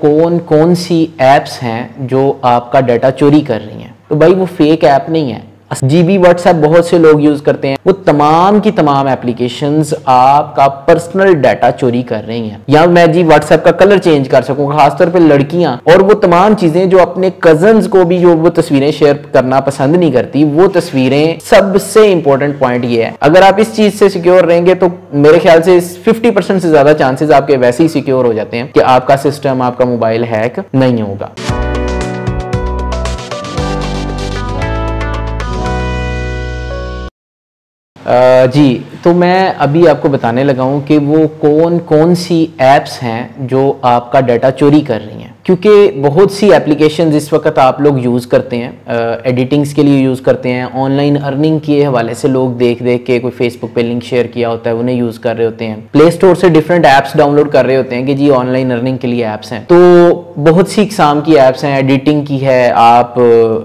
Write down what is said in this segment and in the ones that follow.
कौन कौन सी ऐप्स हैं जो आपका डाटा चोरी कर रही हैं? तो भाई वो फेक ऐप नहीं है। जीबी व्हाट्सएप बहुत से लोग यूज़ करते हैं। वो तमाम की तमाम एप्लीकेशंस आपका पर्सनल डाटा चोरी कर रही हैं। या मैं जी व्हाट्सएप का कलर चेंज कर सकूँ, खासतौर पे लड़कियाँ। और वो तमाम चीज़ें जो अपने कज़न को भी जो वो तस्वीरें शेयर करना पसंद नहीं करती, वो तस्वीरें सबसे इंपॉर्टेंट पॉइंट ये है। अगर आप इस चीज़ से सिक्योर रहेंगे तो मेरे ख्याल से फिफ्टी परसेंट से ज़्यादा चांसेस आपके वैसे ही सिक्योर हो जाते हैं कि आपका सिस्टम आपका मोबाइल हैक नहीं होगा। जी तो मैं अभी आपको बताने लगा हूँ कि वो कौन कौन सी ऐप्स हैं जो आपका डाटा चोरी कर रही हैं। क्योंकि बहुत सी एप्लीकेशन इस वक्त आप लोग यूज़ करते हैं एडिटिंग्स के लिए यूज़ करते हैं ऑनलाइन अर्निंग के हवाले से लोग देख देख के कोई फेसबुक पे लिंक शेयर किया होता है, उन्हें यूज़ कर रहे होते हैं। प्ले स्टोर से डिफरेंट ऐप्स डाउनलोड कर रहे होते हैं कि जी ऑनलाइन अर्निंग के लिए ऐप्स हैं। तो बहुत सी इकसाम की ऐप्स हैं एडिटिंग की है, आप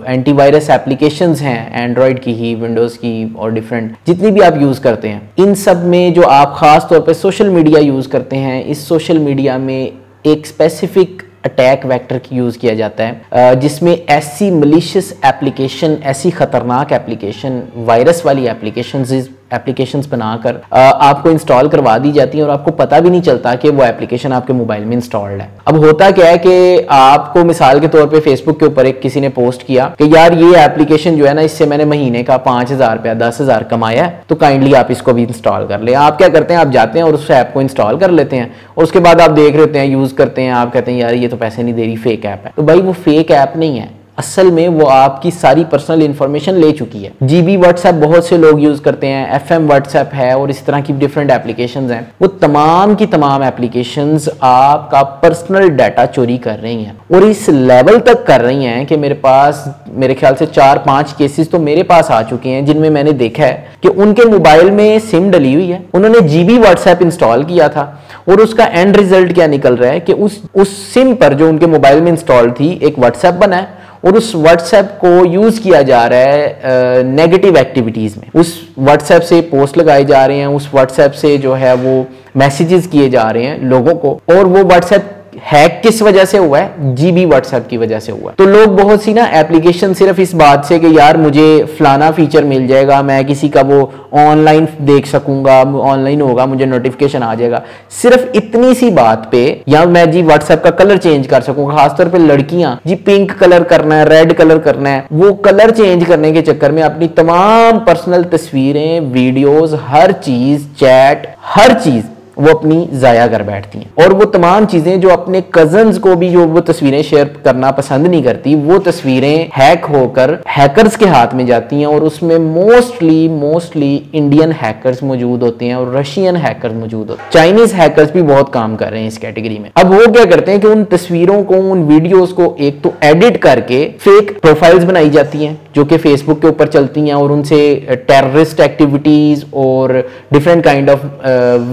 एंटीवायरस एप्लीकेशन हैं एंड्रॉयड की ही विंडोज़ की और डिफरेंट जितनी भी आप यूज़ करते हैं। इन सब में जो आप ख़ास तौर पर सोशल मीडिया यूज़ करते हैं, इस सोशल मीडिया में एक स्पेसिफिक अटैक वेक्टर की यूज़ किया जाता है जिसमें ऐसी मलिशियस एप्लीकेशन ऐसी ख़तरनाक एप्लीकेशन वायरस वाली एप्लीकेशन एप्लीकेशंस बनाकर आपको इंस्टॉल करवा दी जाती हैं और आपको पता भी नहीं चलता कि वो एप्लीकेशन आपके मोबाइल में इंस्टॉल्ड है। अब होता क्या है कि आपको मिसाल के तौर पे फेसबुक के ऊपर एक किसी ने पोस्ट किया कि यार ये एप्लीकेशन जो है ना, इससे मैंने महीने का पाँच हज़ार रुपया, दस हज़ार कमाया है तो काइंडली आप इसको भी इंस्टॉल कर ले। आप क्या करते हैं, आप जाते हैं और उस ऐप को इंस्टॉल कर लेते हैं और उसके बाद आप देख लेते हैं यूज़ करते हैं, आप कहते हैं, यार, ये तो पैसे नहीं दे रही फेक ऐप है। तो भाई, वो फेक ऐप नहीं है। असल में वो आपकी सारी पर्सनल इंफॉर्मेशन ले चुकी है। जीबी व्हाट्सएप बहुत से लोग यूज़ करते हैं एफ़ एम व्हाट्सएप है और इस तरह की डिफरेंट एप्लीकेशन हैं। वो तमाम की तमाम एप्लीकेशन आपका पर्सनल डाटा चोरी कर रही हैं और इस लेवल तक कर रही हैं कि मेरे पास, मेरे ख्याल से चार पाँच केसेस तो मेरे पास आ चुके हैं, जिनमें मैंने देखा है कि उनके मोबाइल में सिम डली हुई है। उन्होंने जीबी व्हाट्सएप इंस्टॉल किया था और उसका एंड रिज़ल्ट क्या निकल रहा है कि उस उस सिम पर जो उनके मोबाइल में इंस्टॉल थी, एक व्हाट्सएप बना है। और उस व्हाट्सएप को यूज़ किया जा रहा है नेगेटिव एक्टिविटीज़ में। उस व्हाट्सएप से पोस्ट लगाए जा रहे हैं, उस व्हाट्सएप से जो है वो मैसेजेस किए जा रहे हैं लोगों को। और वो व्हाट्सएप हैक किस वजह से हुआ है? जीबी व्हाट्सएप की वजह से हुआ है। तो लोग बहुत सी ना एप्लीकेशन सिर्फ़ इस बात से कि यार मुझे फलाना फीचर मिल जाएगा, मैं किसी का वो ऑनलाइन देख सकूँगा ऑनलाइन होगा, मुझे नोटिफिकेशन आ जाएगा। सिर्फ़ इतनी सी बात पे या मैं जी व्हाट्सएप का कलर चेंज कर सकूँगा खासतौर पर लड़कियाँ, जी पिंक कलर करना है रेड कलर करना है, वो कलर चेंज करने के चक्कर में अपनी तमाम पर्सनल तस्वीरें वीडियोज़ हर चीज़ चैट हर चीज़ वो अपनी ज़ाया कर बैठती हैं। और वो तमाम चीज़ें जो अपने कजन्स को भी जो वो तस्वीरें शेयर करना पसंद नहीं करती, वो तस्वीरें हैक होकर हैकर्स के हाथ में जाती हैं और उसमें मोस्टली मोस्टली इंडियन हैकर्स मौजूद होते हैं और रशियन हैकर्स मौजूद होते हैं। चाइनीज़ हैकर्स भी बहुत काम कर रहे हैं इस कैटेगरी में। अब वो क्या करते हैं कि उन तस्वीरों को, उन वीडियोज़ को एक तो एडिट करके फेक प्रोफाइल्स बनाई जाती हैं, जो कि फेसबुक के ऊपर चलती हैं और उनसे टेररिस्ट एक्टिविटीज़ और different kind of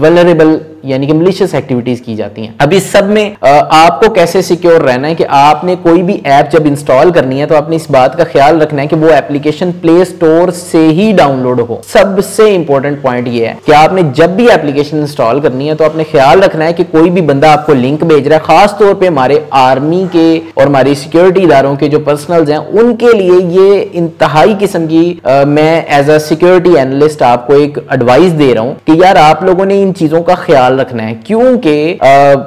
vulnerable Ela यानी कि मलिशियस एक्टिविटीज़ की जाती हैं। अब इस सब में आपको कैसे सिक्योर रहना है कि आपने कोई भी ऐप जब इंस्टॉल करनी है तो आपने इस बात का ख्याल रखना है कि वो एप्लीकेशन प्ले स्टोर से ही डाउनलोड हो। सबसे इंपॉर्टेंट पॉइंट ये है कि आपने जब भी एप्लीकेशन इंस्टॉल करनी है तो आपने ख्याल रखना है कि कोई भी बंदा आपको लिंक भेज रहा है खास तौर पर हमारे आर्मी के और हमारी सिक्योरिटी इदारों के जो पर्सनल हैं, उनके लिए ये इंतहाई किस्म की मैं एज अ सिक्योरिटी एनालिस्ट आपको एक एडवाइस दे रहा हूँ कि यार आप लोगों ने इन चीज़ों का ख्याल रखना है, क्योंकि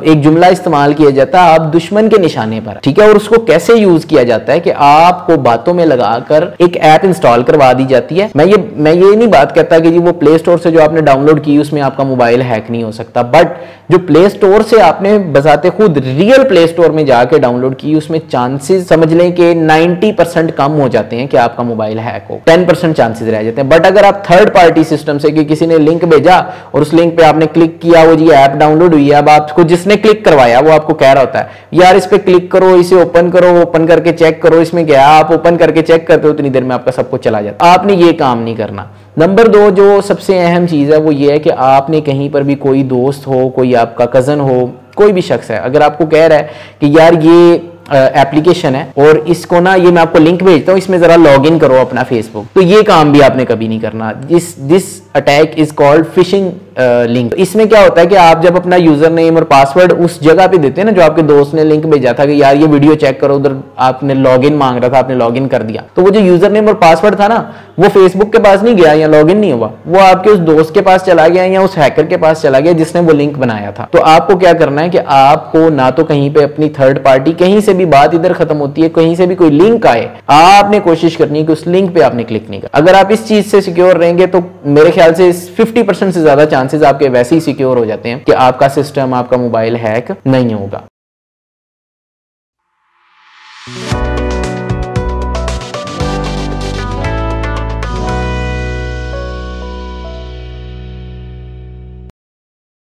एक जुमला इस्तेमाल किया जाता है आप दुश्मन के निशाने पर, ठीक है? और उसको कैसे यूज़ किया जाता है कि आपको बातों में लगाकर एक ऐप इंस्टॉल करवा दी जाती है। मैं ये मैं ये नहीं बात कहता कि जी वो प्ले स्टोर से जो आपने डाउनलोड की, उसमें आपका मोबाइल हैक नहीं हो सकता, बट जो प्ले स्टोर से आपने बजाते खुद रियल प्ले स्टोर में जाके डाउनलोड की, उसमें चांसेस समझ लें कि 90 परसेंट कम हो जाते हैं कि आपका मोबाइल हैक हो। 10 परसेंट चांसेस रह जाते हैं। बट अगर आप थर्ड पार्टी सिस्टम से कि किसी ने लिंक भेजा और उस लिंक पे आपने क्लिक किया, वो जी ऐप डाउनलोड हुई है, अब आपको जिसने क्लिक करवाया, वो आपको कह रहा होता है, यार इस पर क्लिक करो, इसे ओपन करो ओपन करके चेक करो, इसमें क्या आप ओपन करके चेक करते हो, उतनी देर में आपका सब कुछ चला जाता आपने ये काम नहीं करना। नंबर दो जो सबसे अहम चीज़ है वो ये है कि आपने कहीं पर भी कोई दोस्त हो, कोई आपका कज़न हो, कोई भी शख्स है, अगर आपको कह रहा है कि यार ये एप्लीकेशन है और इसको ना ये मैं आपको लिंक भेजता हूँ, इसमें ज़रा लॉग इन करो अपना फेसबुक तो ये काम भी आपने कभी नहीं करना। This this attack is called phishing link इसमें क्या होता है कि आप जब अपना यूज़र नेम और पासवर्ड उस जगह पे देते हैं ना जो आपके दोस्त ने लिंक भेजा था कि यार ये वीडियो चेक करो, उधर आपने लॉग मांग रहा था, आपने लॉग कर दिया। तो वो जो यूज़र नेम और पासवर्ड था ना वो फेसबुक के पास नहीं गया या लॉग नहीं हुआ, वो आपके उस दोस्त के पास चला गया या उस हैकर के पास चला गया जिसने वो लिंक बनाया था। तो आपको क्या करना है कि आपको ना तो कहीं पे अपनी थर्ड पार्टी कहीं से भी बात इधर खत्म होती है, कहीं से भी कोई लिंक आए, आपने कोशिश करनी है कि उस लिंक पे आपने क्लिक नहीं कर। अगर आप इस चीज़ से सिक्योर रहेंगे तो मेरे ख्याल से फिफ्टी परसेंट से ज़्यादा चांसेस आपके वैसे ही सिक्योर हो जाते हैं कि आपका सिस्टम आपका मोबाइल हैक नहीं होगा।